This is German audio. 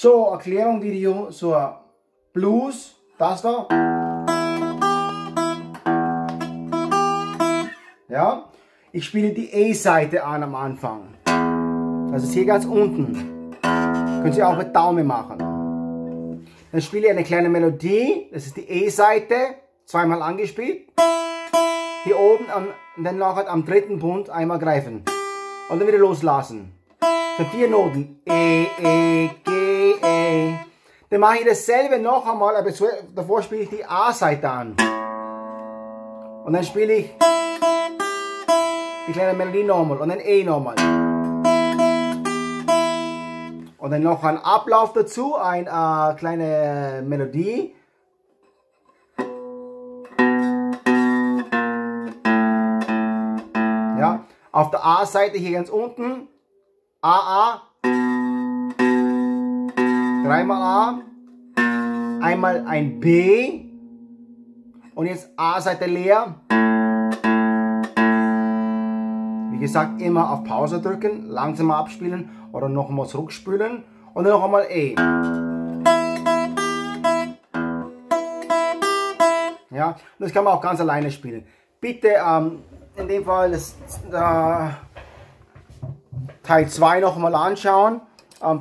So, Erklärung Video zur Blues, das da. Ja, ich spiele die E-Seite an am Anfang. Das ist hier ganz unten. Können Sie auch mit Daumen machen. Dann spiele ich eine kleine Melodie, das ist die E-Seite, zweimal angespielt. Hier oben am, dann nachher am dritten Punkt einmal greifen. Und dann wieder loslassen. Für vier Noten. E, E, G, E. Dann mache ich dasselbe noch einmal, aber davor spiele ich die A-Seite an. Und dann spiele ich die kleine Melodie nochmal und dann E nochmal. Und dann noch ein Ablauf dazu, eine äh, kleine Melodie. Ja, auf der A-Seite hier ganz unten. A, A. Dreimal A. Einmal ein B. Und jetzt A-Seite leer. Wie gesagt, immer auf Pause drücken, langsamer abspielen oder nochmal zurückspülen und dann noch einmal E. Ja, das kann man auch ganz alleine spielen. Bitte ähm, in dem Fall das, äh, Teil 2 nochmal anschauen. Ähm,